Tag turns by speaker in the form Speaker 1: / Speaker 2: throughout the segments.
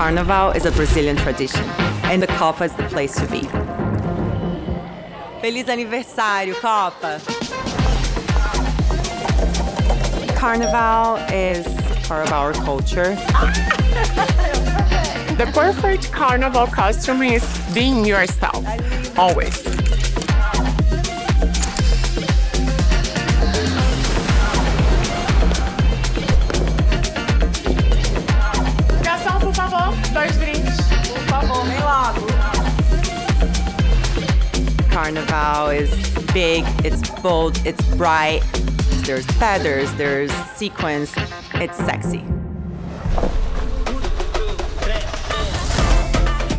Speaker 1: Carnival is a Brazilian tradition, and the Copa is the place to be. Feliz aniversário, Copa! Carnival is part of our culture.
Speaker 2: The perfect carnival costume is being yourself, always.
Speaker 1: Carnival is big, it's bold, it's bright. There's feathers, there's sequins. It's sexy.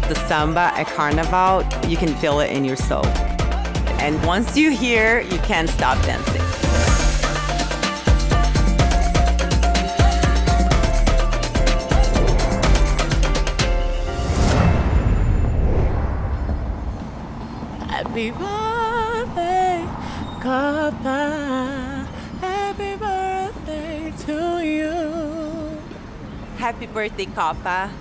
Speaker 1: The samba at Carnival, you can feel it in your soul. And once you hear, you can't stop dancing.
Speaker 2: Happy birthday, Copa. Happy birthday to you.
Speaker 1: Happy birthday, Copa.